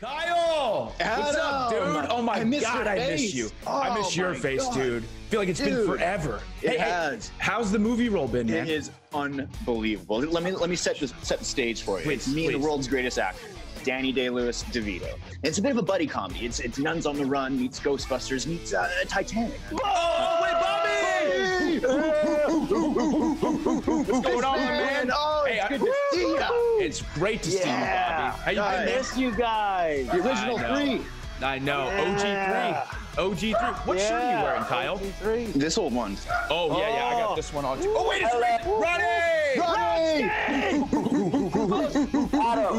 Kyle! What's up, dude? Oh my I god, I miss you. I miss Oh your face, God. dude. Feel like it's been forever. it hey, hey, how's the movie role been, man? It is unbelievable. Let me let me set the set the stage for you. Please, it's me please. the world's greatest actor, Danny Day Lewis DeVito. It's a bit of a buddy comedy. It's it's Nuns on the Run meets Ghostbusters meets uh, Titanic. Oh, wait, Bobby! What's going on, man? Oh, Hey, it's I- good to see ya. It's great to see you, Bobby. How you I been, man? miss you guys. The original I three. I know. Yeah. OG3. OG3. What shirt are you wearing, Kyle? Three. This old one. Oh, yeah, yeah. I got Oh. this one on too. Oh, wait, it's Roddy!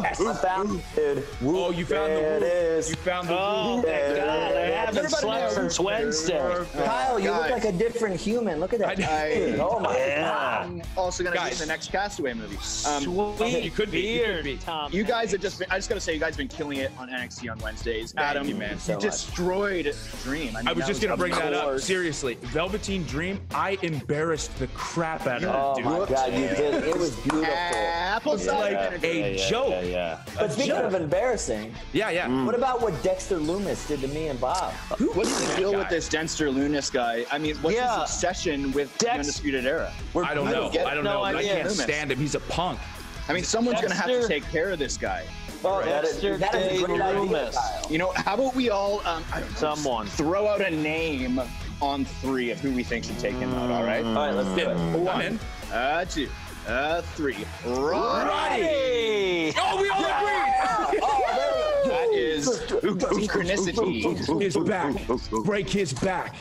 Otto, I found it. Oh, you found the There it woo. is. You found the Oh, woo. my God. I haven't Everybody slept knows. since Wednesday. Kyle, you look like a different human. Look at that. I- Dude, oh my Yeah. god. I'm also gonna be in the next Castaway movie. Um, Sweet you could be, you could be. Tom. You guys have just been, I just gotta say, you guys have been killing it on NXT on Wednesdays. Thank Adam, you, man. So much. destroyed Dream. mean, I was that just gonna bring that up. Seriously, Velveteen Dream. I embarrassed the crap out of Oh that my god, you did. It was beautiful. Apple It's cider like vinegar. a yeah, joke. Yeah, yeah. But speaking of embarrassing, Yeah, yeah. what about what Dexter Lumis did to me and Bob? What's the deal guy? with this Dexter Lumis guy? I mean, what's Yeah. his obsession with the Undisputed Era? We're- I don't I know. get I don't no know. but I can't stand him. He's a punk. I mean, someone's gonna have to take care of this guy. That is, Dexter that is a great Lumis. Kyle. You know, how about we all um, I don't know, Someone. throw out a name on three of who we think should take him out? All right. All right, let's do it. I'm. Uh, two. Uh, three. Right. Hey! Oh, we all agreed. Oh, That is synchronicity. his back. Break his back.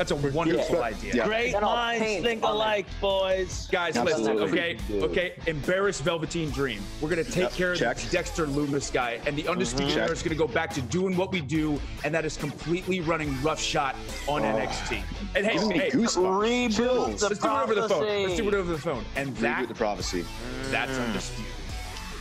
That's a wonderful Yeah. idea. Yeah. Great minds think alike, boys. Guys, Absolutely. listen, okay? Dude. Okay, embarrass Velveteen Dream. We're gonna take Yep, care of check. this Dexter Lumis guy, and the Undisputed mm-hmm. Check. Era is gonna go back to doing what we do, and that is completely running roughshot on ah. NXT. And hey, Giving hey. Rebuild the let's do it over the phone. Let's do it over the phone. And Reboot that, the prophecy. that's undisputed.